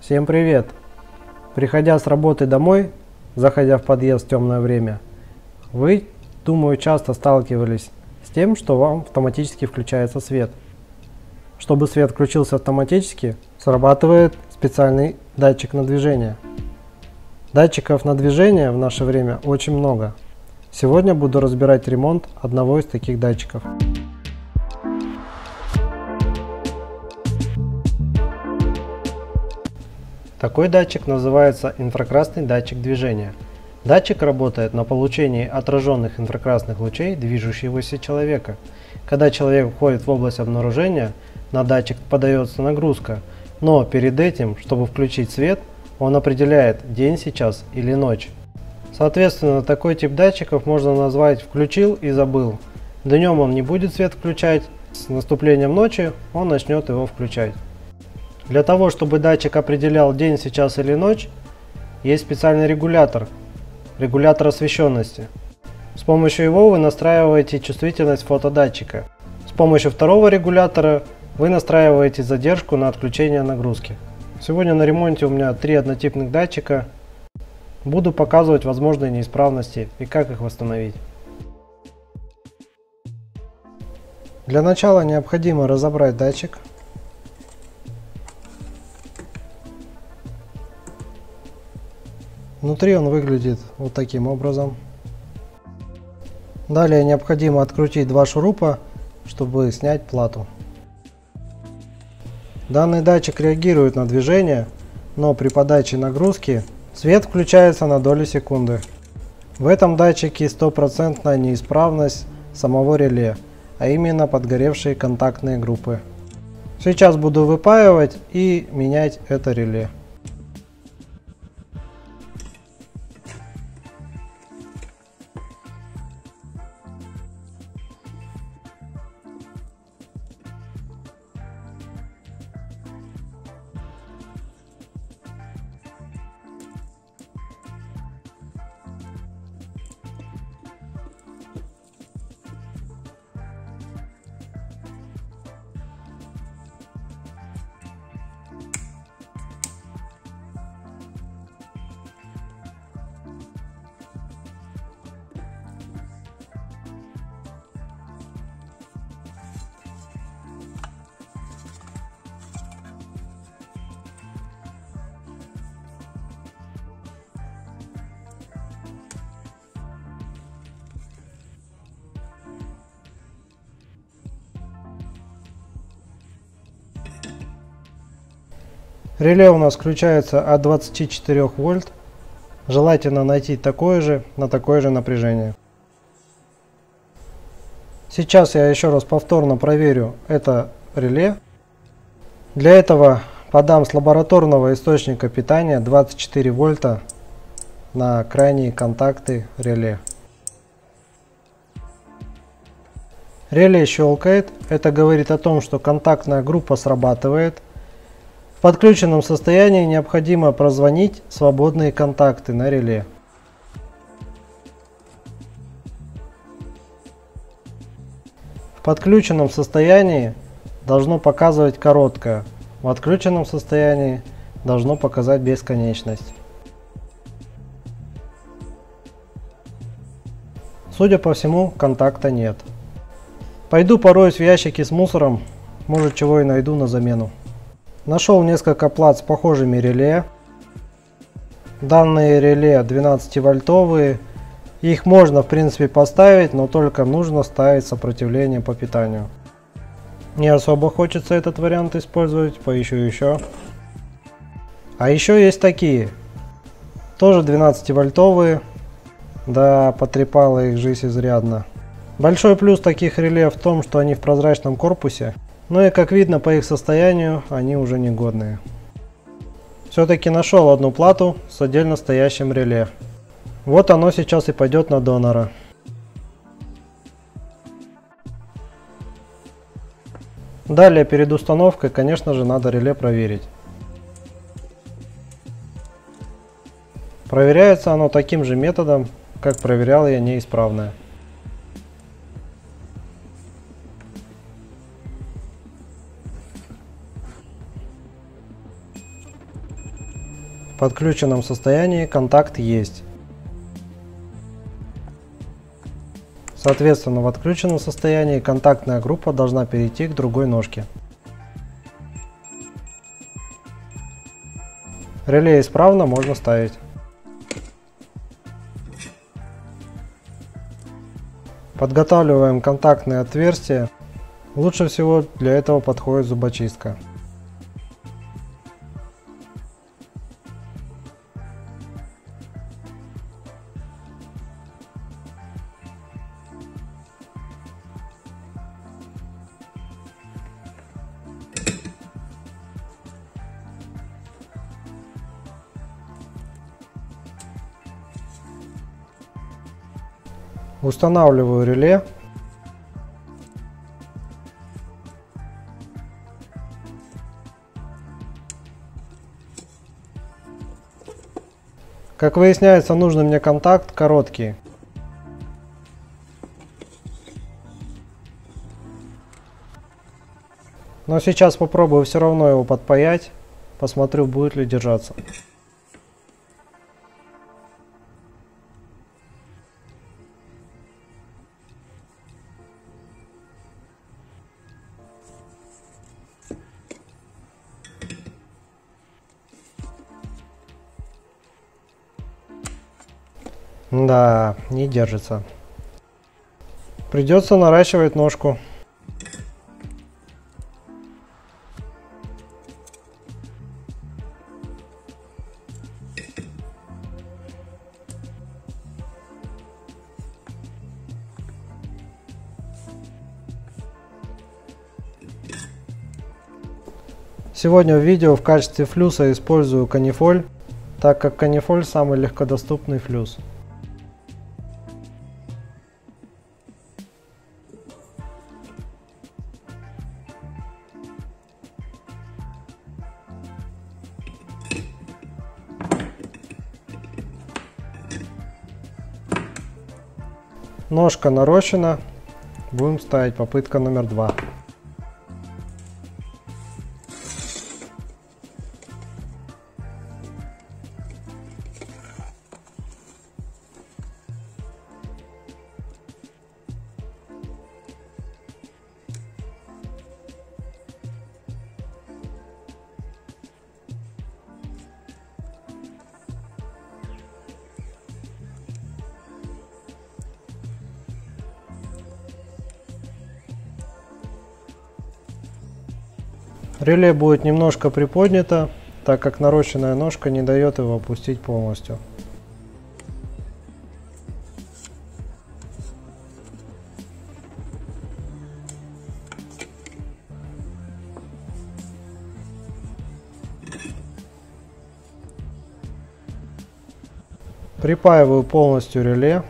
Всем привет! Приходя с работы домой, заходя в подъезд в темное время, вы, думаю, часто сталкивались с тем, что вам автоматически включается свет. Чтобы свет включился автоматически, срабатывает специальный датчик на движение. Датчиков на движение в наше время очень много. Сегодня буду разбирать ремонт одного из таких датчиков. Такой датчик называется инфракрасный датчик движения. Датчик работает на получении отраженных инфракрасных лучей движущегося человека. Когда человек входит в область обнаружения, на датчик подается нагрузка, но перед этим, чтобы включить свет, он определяет день сейчас или ночь. Соответственно, такой тип датчиков можно назвать «включил и забыл». Днем он не будет свет включать, с наступлением ночи он начнет его включать. Для того, чтобы датчик определял день, сейчас или ночь, есть специальный регулятор, регулятор освещенности. С помощью его вы настраиваете чувствительность фотодатчика. С помощью второго регулятора вы настраиваете задержку на отключение нагрузки. Сегодня на ремонте у меня три однотипных датчика. Буду показывать возможные неисправности и как их восстановить. Для начала необходимо разобрать датчик Внутри он выглядит вот таким образом. Далее необходимо открутить два шурупа, чтобы снять плату. Данный датчик реагирует на движение, но при подаче нагрузки свет включается на долю секунды. В этом датчике стопроцентная неисправность самого реле, а именно подгоревшие контактные группы. Сейчас буду выпаивать и менять это реле. Реле у нас включается от 24 вольт. Желательно найти такое же на такое же напряжение. Сейчас я еще раз повторно проверю это реле. Для этого подам с лабораторного источника питания 24 вольта на крайние контакты реле. Реле щелкает. Это говорит о том, что контактная группа срабатывает. В подключенном состоянии необходимо прозвонить свободные контакты на реле. В подключенном состоянии должно показывать короткое, в отключенном состоянии должно показать бесконечность. Судя по всему, контакта нет. Пойду пороюсь в ящике с мусором, может чего и найду на замену. Нашел несколько плат с похожими реле. Данные реле 12 вольтовые. Их можно в принципе поставить, но только нужно ставить сопротивление по питанию. Не особо хочется этот вариант использовать, поищу еще. А еще есть такие. Тоже 12 вольтовые. Да, потрепала их жизнь изрядно. Большой плюс таких реле в том, что они в прозрачном корпусе. Ну и как видно по их состоянию, они уже негодные. Все-таки нашел одну плату с отдельно стоящим реле. Вот оно сейчас и пойдет на донора. Далее перед установкой, конечно же, надо реле проверить. Проверяется оно таким же методом, как проверял я неисправное. Подключенном состоянии контакт есть. Соответственно, в отключенном состоянии контактная группа должна перейти к другой ножке. Реле исправно можно ставить. Подготавливаем контактные отверстия. Лучше всего для этого подходит зубочистка. Устанавливаю реле. Как выясняется, нужный мне контакт короткий. Но сейчас попробую все равно его подпаять. Посмотрю, будет ли держаться. Да, не держится. Придется наращивать ножку. Сегодня в видео в качестве флюса использую канифоль, так как канифоль самый легкодоступный флюс. Ножка нарощена. Будем ставить попытка номер два. Реле будет немножко приподнято, так как нарощенная ножка не дает его опустить полностью. Припаиваю полностью реле.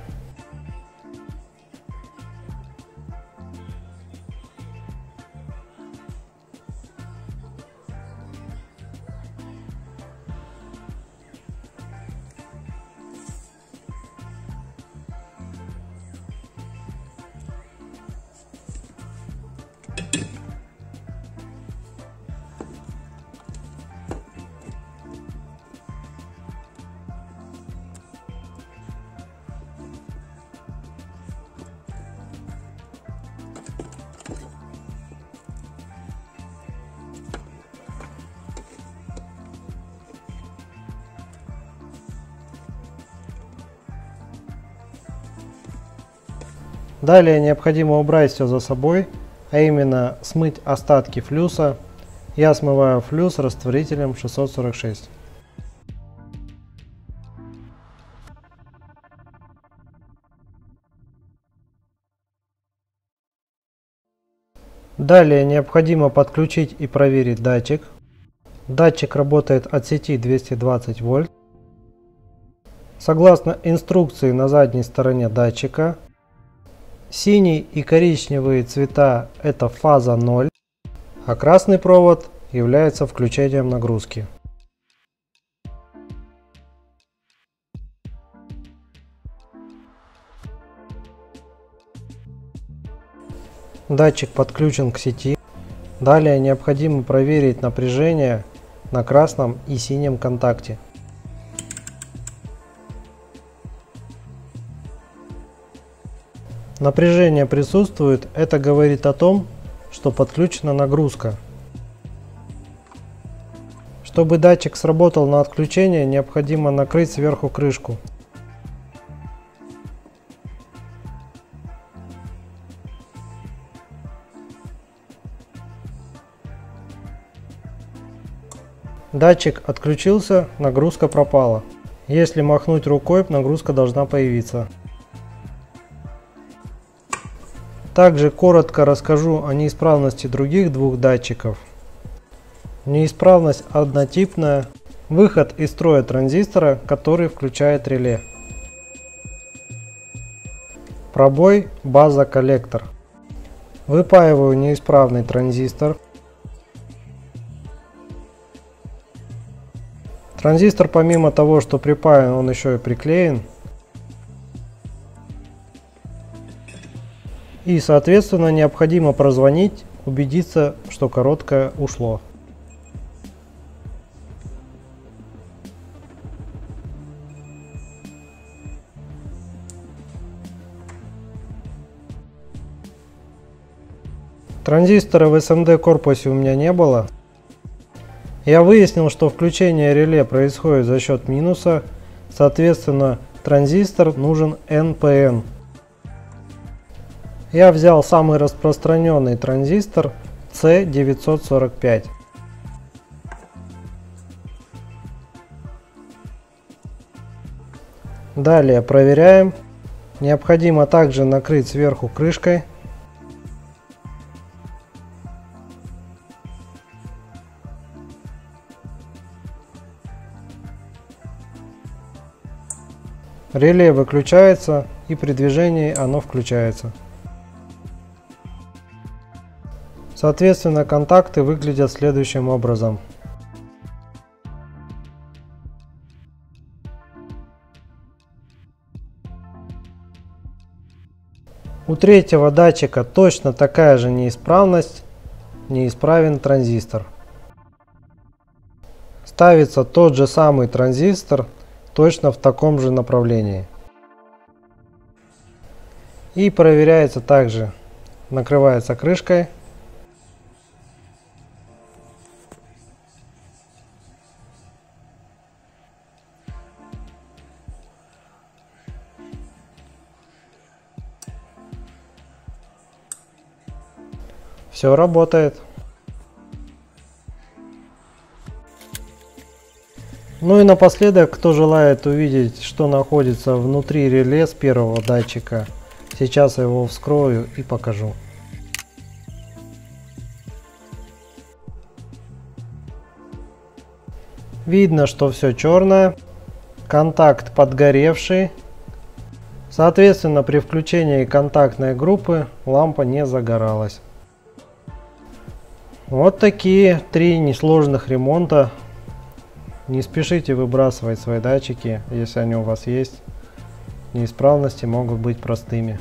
Далее необходимо убрать все за собой, а именно смыть остатки флюса. Я смываю флюс растворителем 646. Далее необходимо подключить и проверить датчик. Датчик работает от сети 220 вольт. Согласно инструкции на задней стороне датчика, Синий и коричневые цвета – это фаза 0, а красный провод является включением нагрузки. Датчик подключен к сети. Далее необходимо проверить напряжение на красном и синем контакте. Напряжение присутствует, это говорит о том, что подключена нагрузка. Чтобы датчик сработал на отключение, необходимо накрыть сверху крышку. Датчик отключился, нагрузка пропала. Если махнуть рукой, нагрузка должна появиться. Также коротко расскажу о неисправности других двух датчиков. Неисправность однотипная. Выход из строя транзистора, который включает реле. Пробой база коллектор. Выпаиваю неисправный транзистор. Транзистор помимо того, что припаян, он еще и приклеен. И соответственно необходимо прозвонить, убедиться, что короткое ушло. Транзистора в SMD корпусе у меня не было, я выяснил, что включение реле происходит за счет минуса, соответственно транзистор нужен NPN. Я взял самый распространенный транзистор C945. Далее проверяем. Необходимо также накрыть сверху крышкой Реле выключается и при движении оно включается. Соответственно, контакты выглядят следующим образом. У третьего датчика точно такая же неисправность, неисправен транзистор. Ставится тот же самый транзистор точно в таком же направлении. И проверяется также, накрывается крышкой. Все работает. Ну и напоследок, кто желает увидеть, что находится внутри реле с первого датчика, сейчас я его вскрою и покажу. Видно, что все черное, контакт подгоревший. Соответственно, при включении контактной группы лампа не загоралась. Вот такие три несложных ремонта не спешите выбрасывать свои датчики, если они у вас есть. Неисправности могут быть простыми.